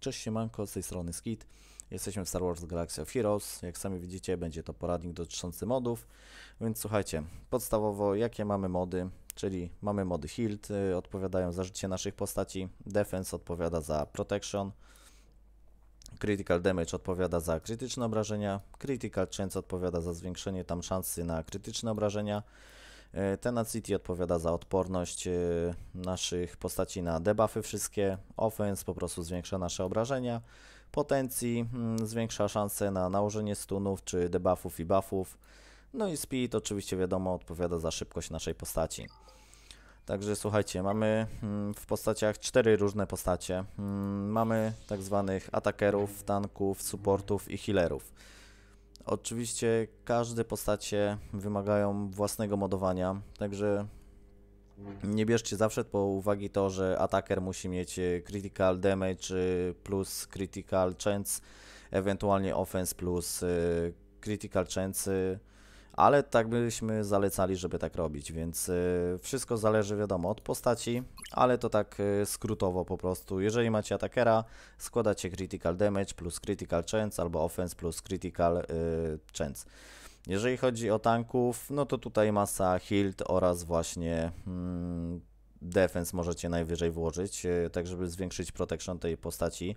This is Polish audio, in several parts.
Cześć siemanko, z tej strony Skit. Jesteśmy w Star Wars Galaxy of Heroes. Jak sami widzicie, będzie to poradnik dotyczący modów. Więc słuchajcie, podstawowo jakie mamy mody, czyli mamy mody Healed, y, odpowiadają za życie naszych postaci, Defense odpowiada za Protection, Critical Damage odpowiada za krytyczne obrażenia, Critical Chance odpowiada za zwiększenie tam szansy na krytyczne obrażenia, y, Tenacity odpowiada za odporność y, naszych postaci na debuffy wszystkie, Offense po prostu zwiększa nasze obrażenia, Potencji mm, zwiększa szanse na nałożenie stunów czy debuffów i buffów, no i Speed oczywiście wiadomo odpowiada za szybkość naszej postaci. Także słuchajcie, mamy mm, w postaciach cztery różne postacie. Mm, mamy tak zwanych atakerów, tanków, supportów i healerów. Oczywiście każde postacie wymagają własnego modowania, także nie bierzcie zawsze po uwagi to, że ataker musi mieć critical damage plus critical chance, ewentualnie offense plus e, critical chance ale tak byśmy zalecali, żeby tak robić, więc y, wszystko zależy wiadomo od postaci, ale to tak y, skrótowo po prostu. Jeżeli macie atakera, składacie critical damage plus critical chance albo offense plus critical y, chance. Jeżeli chodzi o tanków, no to tutaj masa healed oraz właśnie mm, defense możecie najwyżej włożyć, tak żeby zwiększyć protection tej postaci.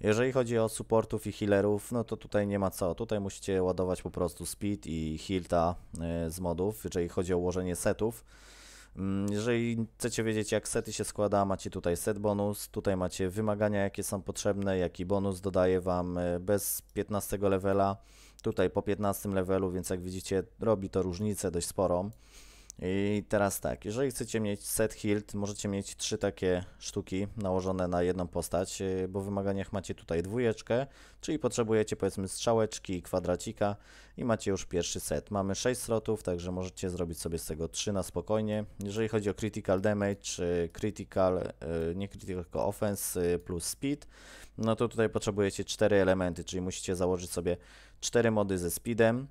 Jeżeli chodzi o supportów i healerów, no to tutaj nie ma co. Tutaj musicie ładować po prostu speed i healta e, z modów, jeżeli chodzi o ułożenie setów. Mm, jeżeli chcecie wiedzieć jak sety się składa, macie tutaj set bonus, tutaj macie wymagania jakie są potrzebne, jaki bonus dodaje Wam e, bez 15 levela, tutaj po 15 levelu, więc jak widzicie robi to różnicę dość sporą. I teraz tak, jeżeli chcecie mieć set healed, możecie mieć trzy takie sztuki nałożone na jedną postać, y, bo w wymaganiach macie tutaj dwójeczkę, czyli potrzebujecie powiedzmy strzałeczki, kwadracika i macie już pierwszy set. Mamy 6 slotów, także możecie zrobić sobie z tego 3 na spokojnie. Jeżeli chodzi o critical damage, critical, y, nie critical, tylko offense y, plus speed, no to tutaj potrzebujecie 4 elementy, czyli musicie założyć sobie 4 mody ze speedem,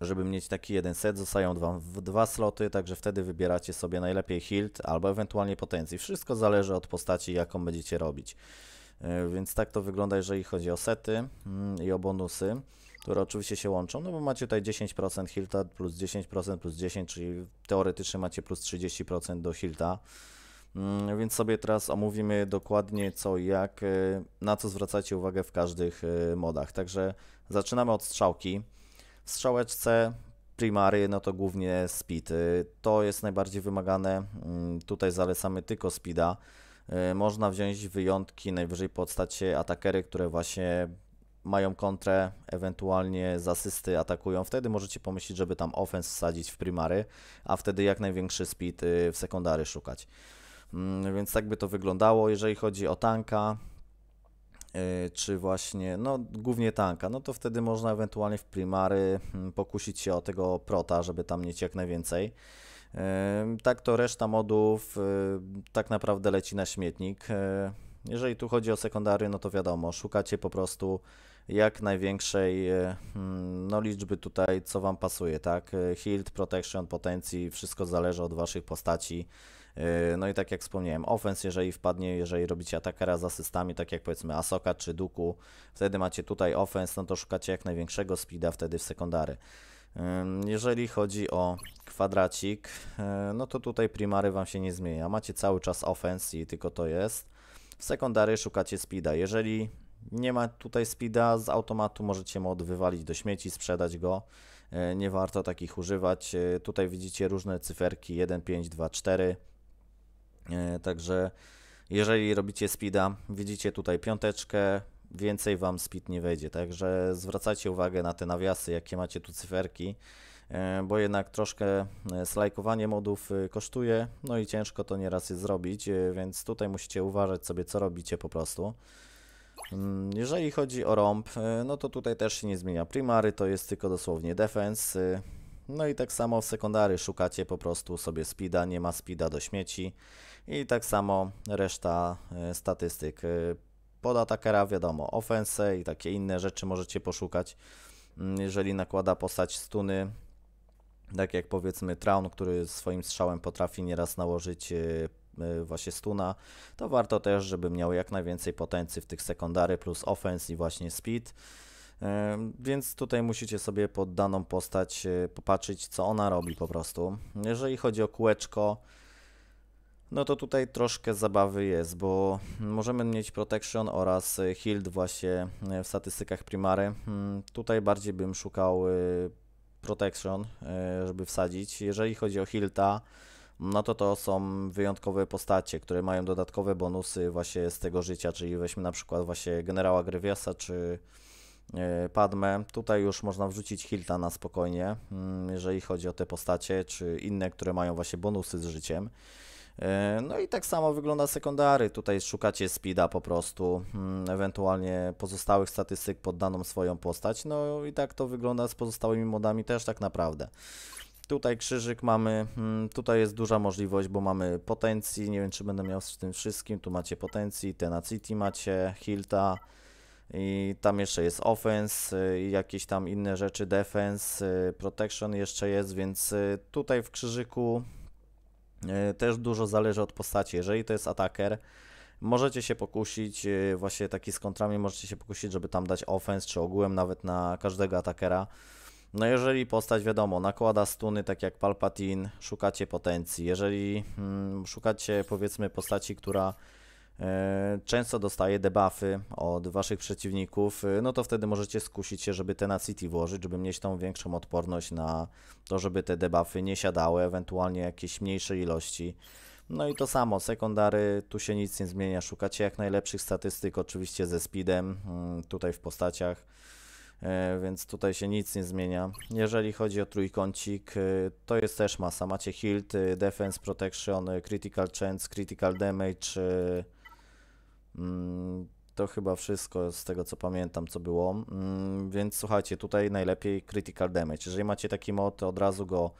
żeby mieć taki jeden set, zostają Wam dwa sloty, także wtedy wybieracie sobie najlepiej hilt albo ewentualnie potencji. Wszystko zależy od postaci, jaką będziecie robić. E, więc tak to wygląda, jeżeli chodzi o sety mm, i o bonusy, które oczywiście się łączą, no bo macie tutaj 10% hilta plus 10% plus 10, czyli teoretycznie macie plus 30% do hilta. Mm, więc sobie teraz omówimy dokładnie co i jak, e, na co zwracacie uwagę w każdych e, modach. Także zaczynamy od strzałki. W strzałeczce primary, no to głównie speed. To jest najbardziej wymagane. Mm, tutaj zalecamy tylko speeda. Y, można wziąć wyjątki, najwyżej podstacie atakery, które właśnie mają kontrę, ewentualnie z asysty atakują. Wtedy możecie pomyśleć, żeby tam offense wsadzić w primary, a wtedy jak największy speed y, w sekundary szukać. Mm, więc tak by to wyglądało. Jeżeli chodzi o tanka, czy właśnie, no głównie tanka, no to wtedy można ewentualnie w primary hmm, pokusić się o tego prota, żeby tam mieć jak najwięcej. E, tak to reszta modów e, tak naprawdę leci na śmietnik. Jeżeli tu chodzi o sekundary, no to wiadomo, szukacie po prostu jak największej hmm, no, liczby tutaj, co Wam pasuje, tak? Healed, Protection, potencji, wszystko zależy od Waszych postaci. Yy, no i tak jak wspomniałem, offense, jeżeli wpadnie, jeżeli robicie atakera z asystami, tak jak powiedzmy Asoka czy Duku, wtedy macie tutaj offense, no to szukacie jak największego speeda wtedy w sekundary. Yy, jeżeli chodzi o kwadracik, yy, no to tutaj primary Wam się nie zmienia. Macie cały czas offense i tylko to jest. W sekundary szukacie speeda. Jeżeli nie ma tutaj speeda, z automatu możecie mod wywalić do śmieci, sprzedać go. Nie warto takich używać. Tutaj widzicie różne cyferki 1, 5, 2, 4. E, także jeżeli robicie speeda, widzicie tutaj piąteczkę, więcej Wam speed nie wejdzie, także zwracajcie uwagę na te nawiasy, jakie macie tu cyferki, e, bo jednak troszkę e, slajkowanie modów kosztuje, no i ciężko to nieraz jest zrobić, więc tutaj musicie uważać sobie, co robicie po prostu. Mm, jeżeli chodzi o romp, no to tutaj też się nie zmienia. Primary to jest tylko dosłownie defense, no i tak samo w sekundary szukacie po prostu sobie speeda, nie ma speeda do śmieci. I tak samo reszta e, statystyk. E, pod atakera wiadomo, ofensę i takie inne rzeczy możecie poszukać. Mm, jeżeli nakłada postać stuny, tak jak powiedzmy Traun, który swoim strzałem potrafi nieraz nałożyć e, właśnie stuna, to warto też, żeby miał jak najwięcej potencji w tych sekundary plus offense i właśnie speed. Więc tutaj musicie sobie pod daną postać popatrzeć, co ona robi po prostu. Jeżeli chodzi o kółeczko, no to tutaj troszkę zabawy jest, bo możemy mieć protection oraz healed właśnie w statystykach primary. Hmm, tutaj bardziej bym szukał protection, żeby wsadzić. Jeżeli chodzi o healta, no to to są wyjątkowe postacie, które mają dodatkowe bonusy właśnie z tego życia, czyli weźmy na przykład właśnie generała Grieviasa czy E, Padme. Tutaj już można wrzucić Hilta na spokojnie, mm, jeżeli chodzi o te postacie, czy inne, które mają właśnie bonusy z życiem. E, no i tak samo wygląda sekundary. Tutaj szukacie speeda po prostu, mm, ewentualnie pozostałych statystyk pod daną swoją postać. No i tak to wygląda z pozostałymi modami też tak naprawdę. Tutaj krzyżyk mamy, mm, tutaj jest duża możliwość, bo mamy potencji, nie wiem czy będę miał z tym wszystkim, tu macie potencji, tenacity macie, hilta, i tam jeszcze jest offense y, i jakieś tam inne rzeczy, defense, y, protection jeszcze jest, więc y, tutaj w krzyżyku też dużo zależy od postaci. Jeżeli to jest ataker, możecie się pokusić, właśnie taki z kontrami możecie się pokusić, żeby tam dać offense, czy ogółem nawet na każdego atakera. No jeżeli postać, wiadomo, nakłada stuny, tak jak Palpatine, szukacie potencji. Jeżeli hmm, szukacie, powiedzmy, postaci, która E, często dostaje debuffy od waszych przeciwników, e, no to wtedy możecie skusić się, żeby tenacity włożyć, żeby mieć tą większą odporność na to, żeby te debuffy nie siadały, ewentualnie jakieś mniejsze ilości. No i to samo, sekundary, tu się nic nie zmienia, szukacie jak najlepszych statystyk, oczywiście ze speedem, mm, tutaj w postaciach, e, więc tutaj się nic nie zmienia. Jeżeli chodzi o trójkącik, to jest też masa, macie health, defense, protection, critical chance, critical damage, to chyba wszystko z tego co pamiętam, co było. Mm, więc słuchajcie, tutaj najlepiej critical damage. Jeżeli macie taki mod, to od razu go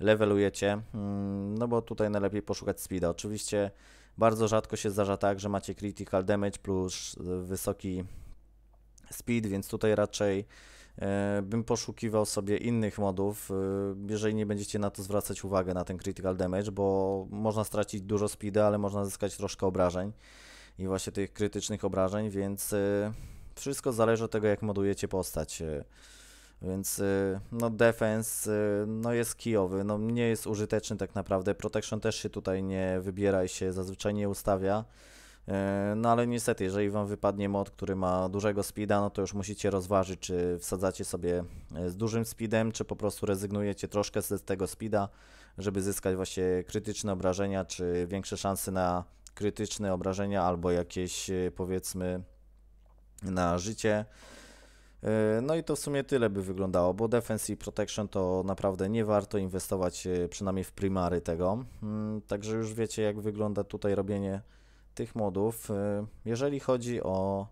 levelujecie, mm, no bo tutaj najlepiej poszukać speeda. Oczywiście bardzo rzadko się zdarza tak, że macie critical damage plus wysoki speed, więc tutaj raczej e, bym poszukiwał sobie innych modów, e, jeżeli nie będziecie na to zwracać uwagę, na ten critical damage, bo można stracić dużo speeda, ale można zyskać troszkę obrażeń i właśnie tych krytycznych obrażeń, więc y, wszystko zależy od tego, jak modujecie postać. Y, więc y, no defense no jest kijowy, no nie jest użyteczny tak naprawdę. Protection też się tutaj nie wybiera i się zazwyczaj nie ustawia. No ale niestety, jeżeli Wam wypadnie mod, który ma dużego speeda, no to już musicie rozważyć, czy wsadzacie sobie z dużym speedem, czy po prostu rezygnujecie troszkę z tego speeda, żeby zyskać właśnie krytyczne obrażenia, czy większe szanse na krytyczne obrażenia albo jakieś e, powiedzmy na życie. E, no i to w sumie tyle by wyglądało, bo defense i protection to naprawdę nie warto inwestować e, przynajmniej w primary tego. Mm, także już wiecie jak wygląda tutaj robienie tych modów. Jeżeli chodzi o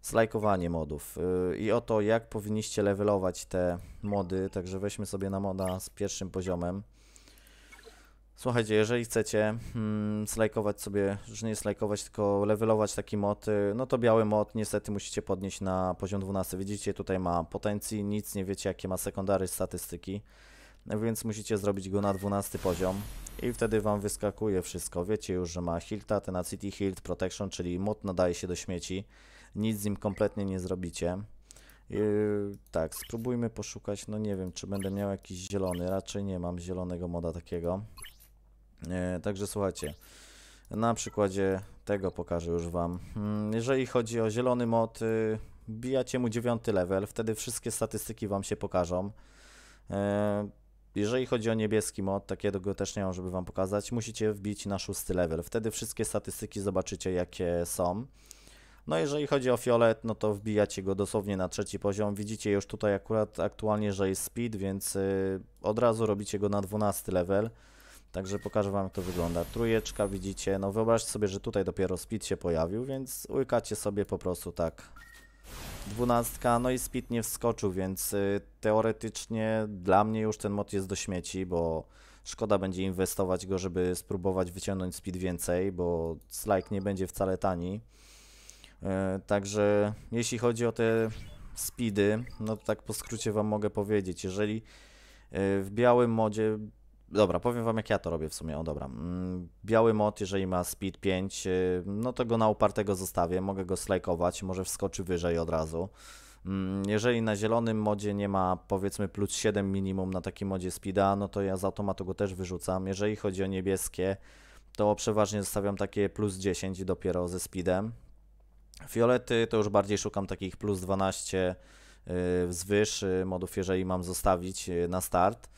slajkowanie modów i o to jak powinniście levelować te mody, także weźmy sobie na moda z pierwszym poziomem. Słuchajcie, jeżeli chcecie hmm, slajkować sobie, już nie slajkować, tylko levelować taki mod, y, no to biały mod niestety musicie podnieść na poziom 12. Widzicie, tutaj ma potencji, nic nie wiecie jakie ma sekundary statystyki, więc musicie zrobić go na 12 poziom i wtedy Wam wyskakuje wszystko. Wiecie już, że ma Hilta, Tenacity, Hilt, Protection, czyli mod nadaje się do śmieci. Nic z nim kompletnie nie zrobicie. Yy, tak, spróbujmy poszukać, no nie wiem, czy będę miał jakiś zielony, raczej nie mam zielonego moda takiego. E, także słuchajcie, na przykładzie tego pokażę już Wam. Hmm, jeżeli chodzi o zielony mod, y, bijacie mu dziewiąty level, wtedy wszystkie statystyki Wam się pokażą. E, jeżeli chodzi o niebieski mod, takiego też nie mam, żeby Wam pokazać, musicie wbić na szósty level. Wtedy wszystkie statystyki zobaczycie, jakie są. No jeżeli chodzi o fiolet, no to wbijacie go dosłownie na trzeci poziom. Widzicie już tutaj akurat aktualnie, że jest speed, więc y, od razu robicie go na 12 level. Także pokażę Wam, jak to wygląda. Trójeczka, widzicie, no wyobraźcie sobie, że tutaj dopiero speed się pojawił, więc łykacie sobie po prostu tak. Dwunastka, no i speed nie wskoczył, więc y, teoretycznie dla mnie już ten mod jest do śmieci, bo szkoda będzie inwestować go, żeby spróbować wyciągnąć speed więcej, bo slike nie będzie wcale tani. Y, także jeśli chodzi o te speedy, no tak po skrócie Wam mogę powiedzieć, jeżeli y, w białym modzie Dobra, powiem wam jak ja to robię w sumie. O dobra. Mm, Biały mod, jeżeli ma speed 5, y, no to go na upartego zostawię. Mogę go slajkować, może wskoczy wyżej od razu. Mm, Jeżeli na zielonym modzie nie ma powiedzmy plus 7 minimum na takim modzie speeda, no to ja z automatu go też wyrzucam. Jeżeli chodzi o niebieskie, to przeważnie zostawiam takie plus 10 dopiero ze speedem. Fiolety to już bardziej szukam takich plus 12 y, wzwyż y, modów, jeżeli mam zostawić na start.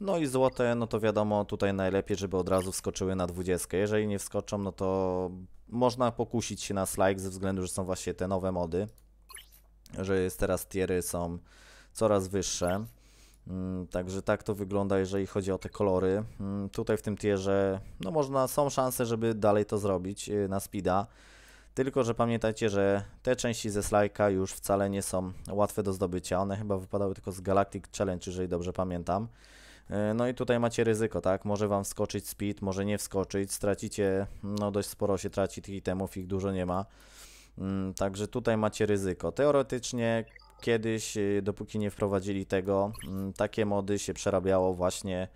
No i złote, no to wiadomo, tutaj najlepiej, żeby od razu wskoczyły na 20. Jeżeli nie wskoczą, no to można pokusić się na slajd ze względu, że są właśnie te nowe mody, że jest teraz tiery są coraz wyższe. Mm, Także tak to wygląda, jeżeli chodzi o te kolory. Mm, Tutaj w tym tierze, no można, są szanse, żeby dalej to zrobić y, na speeda. Tylko, że pamiętajcie, że te części ze slajka już wcale nie są łatwe do zdobycia. One chyba wypadały tylko z Galactic Challenge, jeżeli dobrze pamiętam. E, No i tutaj macie ryzyko, tak? Może wam wskoczyć speed, może nie wskoczyć. Stracicie, no dość sporo się traci tych itemów, ich dużo nie ma. Mm, Także tutaj macie ryzyko. Teoretycznie kiedyś, y, dopóki nie wprowadzili tego, mm, takie mody się przerabiało właśnie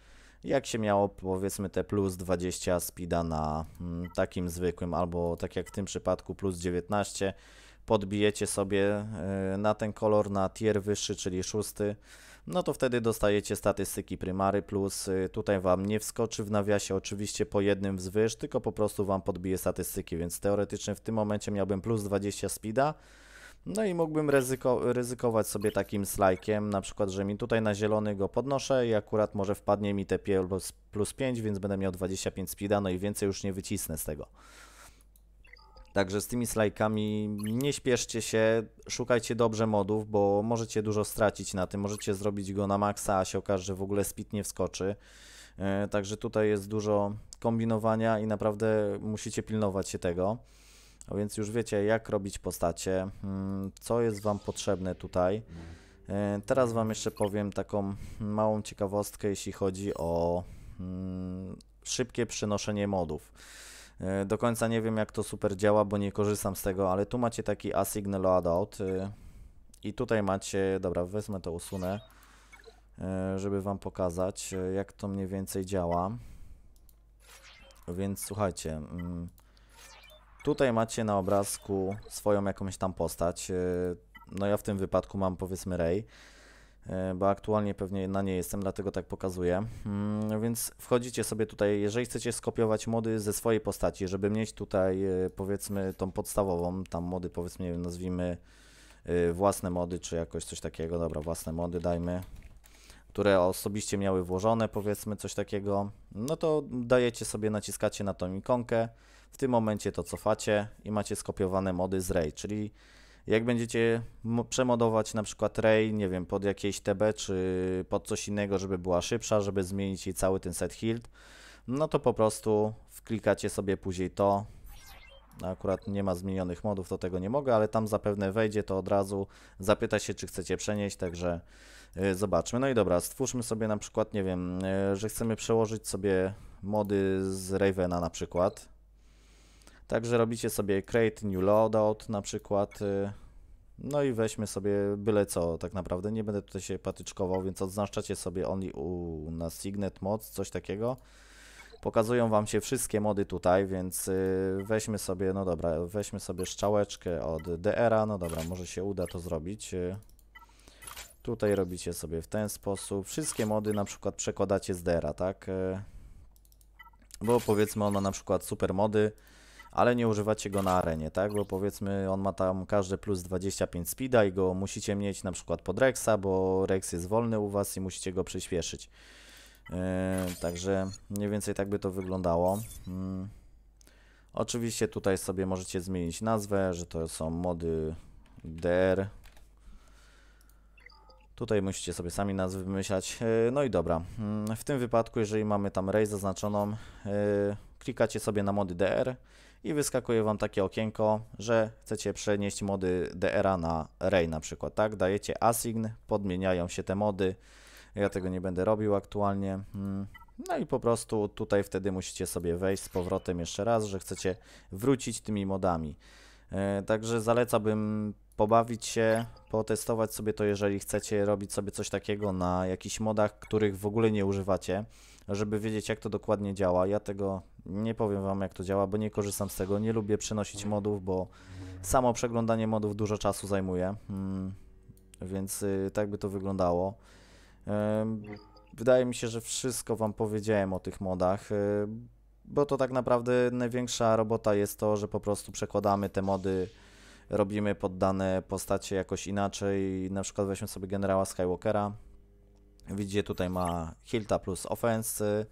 jak się miało powiedzmy te plus 20 speeda na mm, takim zwykłym, albo tak jak w tym przypadku plus 19, podbijecie sobie y, na ten kolor na tier wyższy, czyli szósty, no to wtedy dostajecie statystyki prymary plus y, tutaj Wam nie wskoczy w nawiasie oczywiście po jednym wzwyż, tylko po prostu Wam podbije statystyki, więc teoretycznie w tym momencie miałbym plus 20 speeda, no i mógłbym ryzyko, ryzykować sobie takim slajkiem, na przykład, że mi tutaj na zielony go podnoszę i akurat może wpadnie mi te plus, plus 5, więc będę miał 25 speeda, no i więcej już nie wycisnę z tego. Także z tymi slajkami nie śpieszcie się, szukajcie dobrze modów, bo możecie dużo stracić na tym, możecie zrobić go na maksa, a się okaże, że w ogóle speed nie wskoczy. E, Także tutaj jest dużo kombinowania i naprawdę musicie pilnować się tego. A więc już wiecie, jak robić postacie, mm, co jest Wam potrzebne tutaj. E, Teraz Wam jeszcze powiem taką małą ciekawostkę, jeśli chodzi o mm, szybkie przenoszenie modów. E, Do końca nie wiem, jak to super działa, bo nie korzystam z tego, ale tu macie taki async loadout e, i tutaj macie, dobra, wezmę to, usunę, e, żeby Wam pokazać, e, jak to mniej więcej działa. Więc słuchajcie, mm, tutaj macie na obrazku swoją jakąś tam postać. No ja w tym wypadku mam powiedzmy Ray, bo aktualnie pewnie na nie jestem, dlatego tak pokazuję. Mm, Więc wchodzicie sobie tutaj, jeżeli chcecie skopiować mody ze swojej postaci, żeby mieć tutaj e, powiedzmy tą podstawową, tam mody powiedzmy, nazwijmy e, własne mody, czy jakoś coś takiego, dobra, własne mody dajmy, które osobiście miały włożone, powiedzmy coś takiego, no to dajecie sobie, naciskacie na tą ikonkę, w tym momencie to cofacie i macie skopiowane mody z Ray, czyli jak będziecie mo- przemodować na przykład Ray, nie wiem, pod jakieś TB czy pod coś innego, żeby była szybsza, żeby zmienić jej cały ten set healed, no to po prostu wklikacie sobie później to. Akurat nie ma zmienionych modów, to tego nie mogę, ale tam zapewne wejdzie to od razu, zapyta się, czy chcecie przenieść, także y, zobaczmy. No i dobra, stwórzmy sobie na przykład, nie wiem, y, że chcemy przełożyć sobie mody z Ravena na przykład. Także robicie sobie create new loadout na przykład. y, No i weźmy sobie byle co tak naprawdę. Nie będę tutaj się patyczkował, więc odznaczacie sobie only u, na Signet Mods, coś takiego. Pokazują wam się wszystkie mody tutaj, więc y, weźmy sobie, no dobra, weźmy sobie strzałeczkę od DR-a. No dobra, może się uda to zrobić. y. Tutaj robicie sobie w ten sposób. Wszystkie mody na przykład przekładacie z DR-a, tak? Bo powiedzmy on ma na przykład super mody, ale nie używacie go na arenie, tak? Bo powiedzmy on ma tam każdy plus 25 speeda i go musicie mieć na przykład pod Rexa, bo Rex jest wolny u was i musicie go przyspieszyć. Yy, także mniej więcej tak by to wyglądało. Mm. Oczywiście tutaj sobie możecie zmienić nazwę, że to są mody DR. Tutaj musicie sobie sami nazwy wymyślać. Yy, No i dobra. Mm, W tym wypadku, jeżeli mamy tam Ray zaznaczoną, yy, klikacie sobie na mody DR i wyskakuje Wam takie okienko, że chcecie przenieść mody DR-a na Ray na przykład, tak? Dajecie assign, podmieniają się te mody. Ja tego nie będę robił aktualnie. Mm. No i po prostu tutaj wtedy musicie sobie wejść z powrotem jeszcze raz, że chcecie wrócić tymi modami. E, Także zalecałbym pobawić się, potestować sobie to, jeżeli chcecie robić sobie coś takiego na jakichś modach, których w ogóle nie używacie. Żeby wiedzieć jak to dokładnie działa. Ja tego nie powiem Wam jak to działa, bo nie korzystam z tego, nie lubię przenosić modów, bo samo przeglądanie modów dużo czasu zajmuje, mm, więc y, tak by to wyglądało. Wydaje mi się, że wszystko Wam powiedziałem o tych modach, y, bo to tak naprawdę największa robota jest to, że po prostu przekładamy te mody, robimy pod dane postacie jakoś inaczej. Na przykład weźmy sobie generała Skywalkera. Widzicie, tutaj ma Hilta plus offense.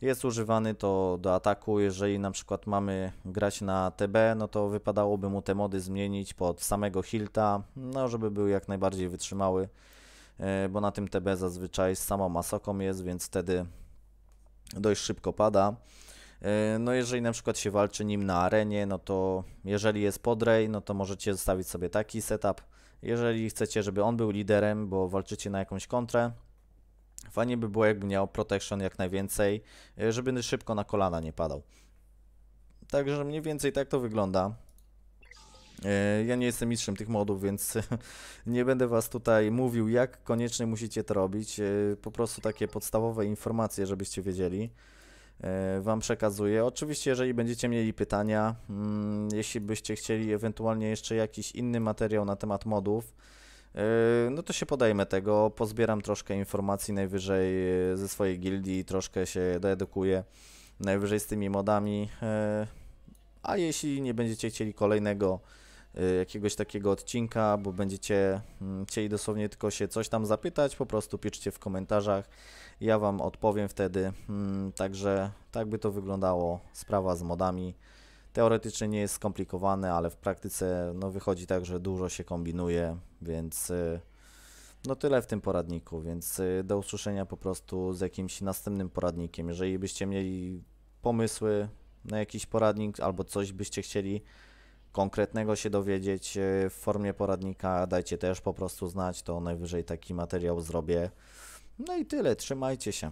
Jest używany to do ataku. Jeżeli na przykład mamy grać na TB, no to wypadałoby mu te mody zmienić pod samego Hilta, no żeby był jak najbardziej wytrzymały. E, bo na tym TB zazwyczaj z samą masoką jest, więc wtedy dość szybko pada. E, no jeżeli na przykład się walczy nim na arenie, no to jeżeli jest podrej, no to możecie zostawić sobie taki setup. Jeżeli chcecie, żeby on był liderem, bo walczycie na jakąś kontrę, fajnie by było jakby miał protection jak najwięcej, e, żeby szybko na kolana nie padał. Także mniej więcej tak to wygląda. E, ja nie jestem mistrzem tych modów, więc nie będę Was tutaj mówił, jak koniecznie musicie to robić. E, po prostu takie podstawowe informacje, żebyście wiedzieli. Wam przekazuję. Oczywiście, jeżeli będziecie mieli pytania, mm, jeśli byście chcieli ewentualnie jeszcze jakiś inny materiał na temat modów, no to się podejmę tego, pozbieram troszkę informacji najwyżej ze swojej gildii, troszkę się doedukuję najwyżej z tymi modami. A jeśli nie będziecie chcieli kolejnego jakiegoś takiego odcinka, bo będziecie mm, chcieli dosłownie tylko się coś tam zapytać, po prostu piszcie w komentarzach, ja Wam odpowiem wtedy. Mm, także tak by to wyglądało, sprawa z modami. Teoretycznie nie jest skomplikowane, ale w praktyce no, wychodzi tak, że dużo się kombinuje, więc y, no tyle w tym poradniku, więc y, do usłyszenia po prostu z jakimś następnym poradnikiem. Jeżeli byście mieli pomysły na jakiś poradnik albo coś byście chcieli konkretnego się dowiedzieć e, w formie poradnika, dajcie też po prostu znać, to najwyżej taki materiał zrobię. No i tyle, trzymajcie się.